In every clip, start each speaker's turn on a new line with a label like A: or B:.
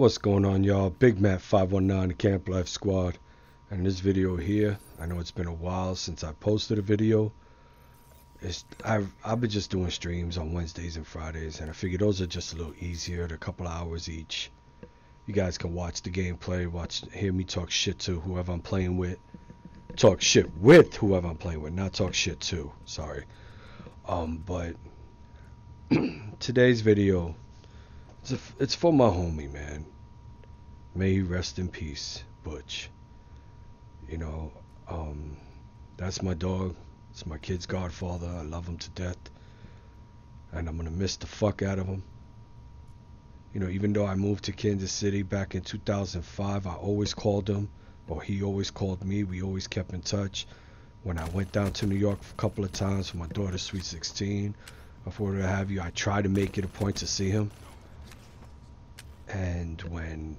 A: What's going on, y'all? Big Matt 519, the Camp Life Squad. And this video here, I know it's been a while since I posted a video. It's I've I've been just doing streams on Wednesdays and Fridays, and I figure those are just a little easier. A couple hours each. You guys can watch the gameplay, watch, hear me talk shit to whoever I'm playing with. Talk shit with whoever I'm playing with, not talk shit to. Sorry. Um, but today's video, it's, a, it's for my homie, man. May he rest in peace, Butch. You know, um, that's my dog. It's my kid's godfather. I love him to death. And I'm going to miss the fuck out of him. You know, even though I moved to Kansas City back in 2005, I always called him, or he always called me. We always kept in touch. When I went down to New York a couple of times for my daughter's Sweet 16, or for what have you, I tried to make it a point to see him. And when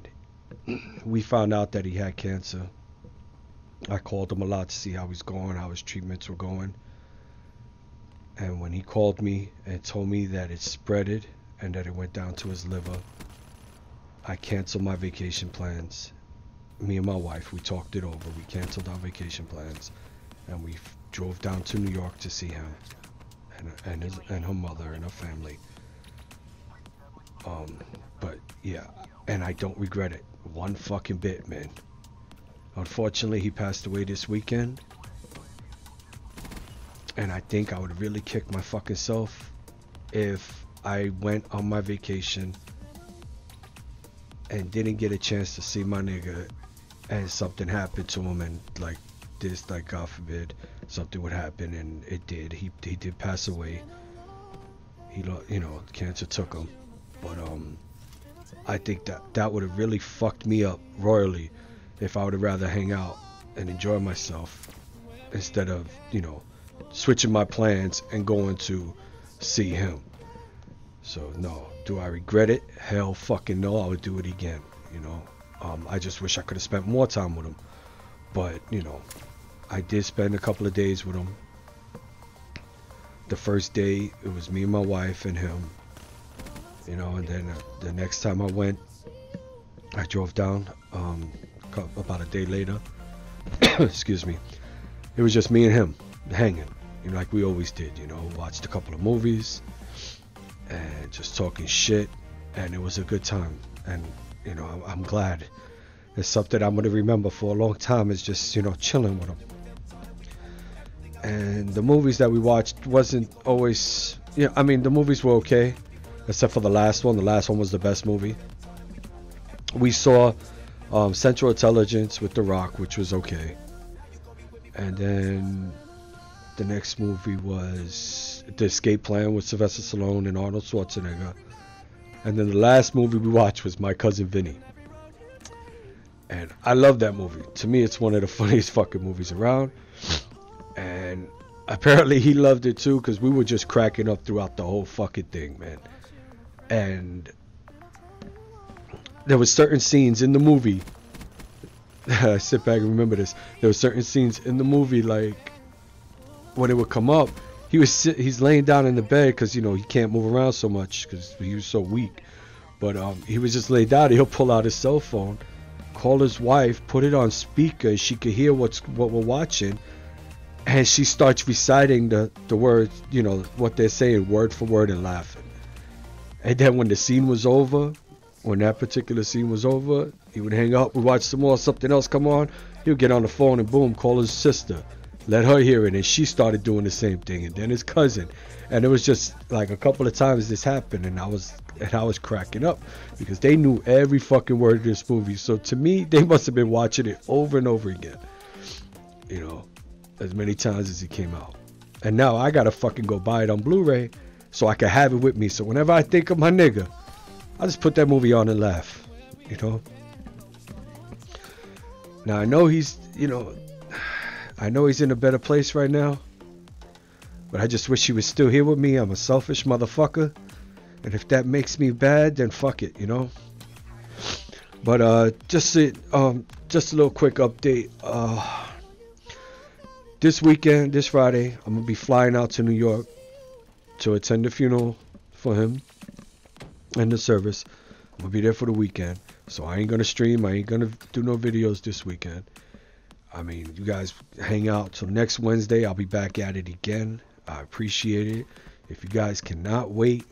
A: we found out that he had cancer, I called him a lot to see how he's going, how his treatments were going. And when he called me and told me that it spreaded and that it went down to his liver, I canceled my vacation plans. Me and my wife, we talked it over. We canceled our vacation plans and we drove down to New York to see him and and his and her mother and her family. Um, but yeah, and I don't regret it one fucking bit, man. Unfortunately, he passed away this weekend. And I think I would really kick my fucking self if I went on my vacation and didn't get a chance to see my nigga and something happened to him and like this like God forbid something would happen and it did he he did pass away he you know cancer took him but um I think that that would have really fucked me up royally if I would have rather hang out and enjoy myself instead of, you know, switching my plans and going to see him. So no, do I regret it? Hell fucking no, I would do it again, you know. Um, I just wish I could have spent more time with him. But, you know, I did spend a couple of days with him. The first day, it was me and my wife and him. You know, and then uh, the next time I went, I drove down. Um, about a day later. Excuse me. It was just me and him hanging, you know, like we always did. You know, watched a couple of movies and just talking shit, and it was a good time. And you know, I'm glad. It's something I'm gonna remember for a long time. Is just you know chilling with him. And the movies that we watched wasn't always. Yeah, I mean the movies were okay, except for the last one. The last one was the best movie. We saw um, Central Intelligence with The Rock, which was okay. And then the next movie was The Escape Plan with Sylvester Stallone and Arnold Schwarzenegger. And then the last movie we watched was My Cousin Vinny. And I love that movie. To me, it's one of the funniest fucking movies around. And apparently he loved it too because we were just cracking up throughout the whole fucking thing, man. And there was certain scenes in the movie. I sit back and remember this. There were certain scenes in the movie, like when it would come up, he was sit, he's laying down in the bed because you know he can't move around so much because he was so weak. But um, he was just laid down. He'll pull out his cell phone, call his wife, put it on speaker. She could hear what's what we're watching, and she starts reciting the the words, you know, what they're saying word for word and laughing. And then when the scene was over, when that particular scene was over, he would hang up, we'd watch some more, something else come on, he would get on the phone and boom, call his sister, let her hear it, and she started doing the same thing, and then his cousin, and it was just like a couple of times this happened, and I was and I was cracking up because they knew every fucking word of this movie. So to me, they must have been watching it over and over again, you know, as many times as it came out. And now I gotta fucking go buy it on Blu-ray so I can have it with me. So whenever I think of my nigga, I just put that movie on and laugh, you know. Now I know he's, you know, I know he's in a better place right now, but I just wish he was still here with me. I'm a selfish motherfucker, and if that makes me bad, then fuck it, you know. But uh, just a, um, just a little quick update. Uh, this weekend, this Friday, I'm gonna be flying out to New York to attend the funeral for him and the service. I'm gonna be there for the weekend. So I ain't gonna stream. I ain't gonna do no videos this weekend. I mean, you guys hang out till next Wednesday. I'll be back at it again. I appreciate it. If you guys cannot wait,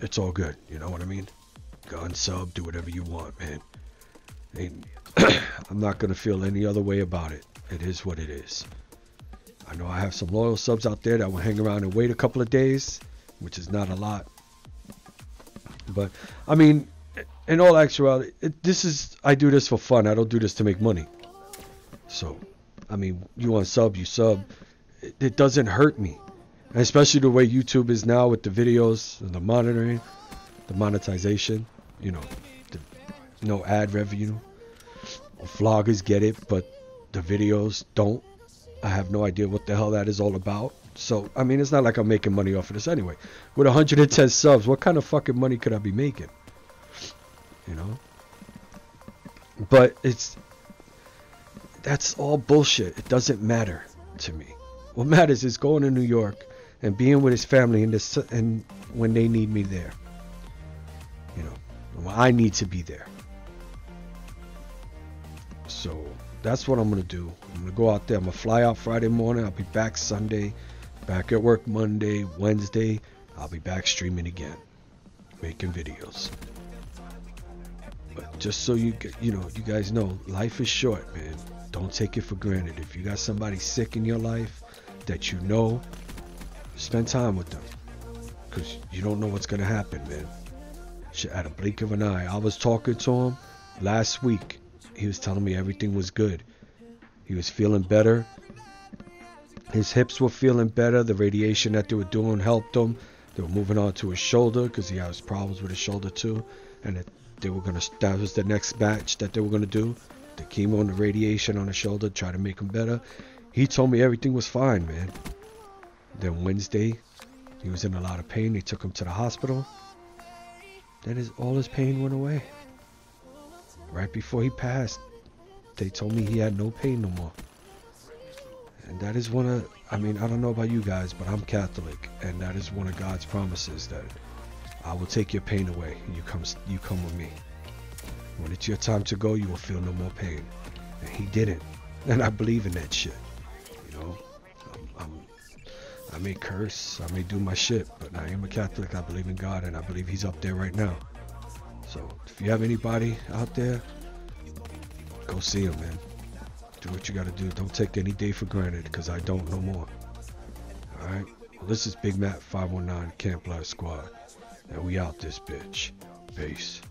A: it's all good. You know what I mean? Gun sub, do whatever you want, man. And I'm not gonna feel any other way about it. It is what it is. I know I have some loyal subs out there that will hang around and wait a couple of days, which is not a lot. But I mean, in all actuality, it, this is I do this for fun. I don't do this to make money. So, I mean, you want sub, you sub. It, it doesn't hurt me, and especially the way YouTube is now with the videos and the monitoring, the monetization. You know, the, no ad revenue. Vloggers get it, but the videos don't. I have no idea what the hell that is all about. So, I mean, it's not like I'm making money off of this anyway. With 110 subs, what kind of fucking money could I be making? You know? But it's. That's all bullshit. It doesn't matter to me. What matters is going to New York and being with his family and, this, and when they need me there. You know, I need to be there. So that's what I'm gonna do. I'm gonna go out there. I'm gonna fly out Friday morning. I'll be back Sunday. Back at work Monday, Wednesday. I'll be back streaming again, making videos. But just so you you know, you guys know, life is short, man. Don't take it for granted. If you got somebody sick in your life that you know, spend time with them, cause you don't know what's gonna happen, man. At a blink of an eye. I was talking to him last week. He was telling me everything was good. He was feeling better. His hips were feeling better. The radiation that they were doing helped him. They were moving on to his shoulder because he has problems with his shoulder too. And it, they were gonna. That was the next batch that they were gonna do. The chemo and the radiation on his shoulder, try to make him better. He told me everything was fine, man. Then Wednesday, he was in a lot of pain. They took him to the hospital. Then his all his pain went away. Right before he passed, they told me he had no pain no more. And that is one of, I mean, I don't know about you guys, but I'm Catholic, and that is one of God's promises that I will take your pain away. You come, you come with me. When it's your time to go, you will feel no more pain. And he didn't, and I believe in that shit. You know, I'm, I'm, I may curse, I may do my shit, but I am a Catholic. I believe in God, and I believe He's up there right now. So if you have anybody out there, go see him, man do what you gotta do. Don't take any day for granted, because I don't no more. Alright? Well, this is Big Matt 519 Camp Life Squad. And we out this bitch. Peace.